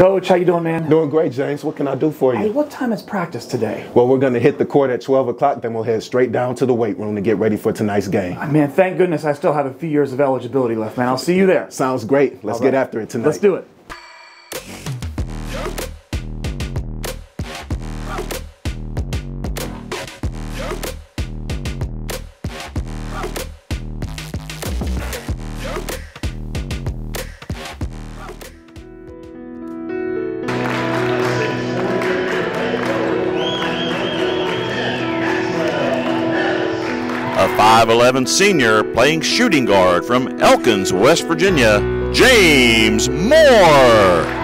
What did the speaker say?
Coach, how you doing, man? Doing great, James. What can I do for you? Hey, what time is practice today? Well, we're going to hit the court at 12 o'clock, then we'll head straight down to the weight room to get ready for tonight's game. Uh, man, thank goodness I still have a few years of eligibility left, man. I'll see you there. Sounds great. Let's get after it tonight. Let's do it. A 5'11 senior playing shooting guard from Elkins, West Virginia, James Moore.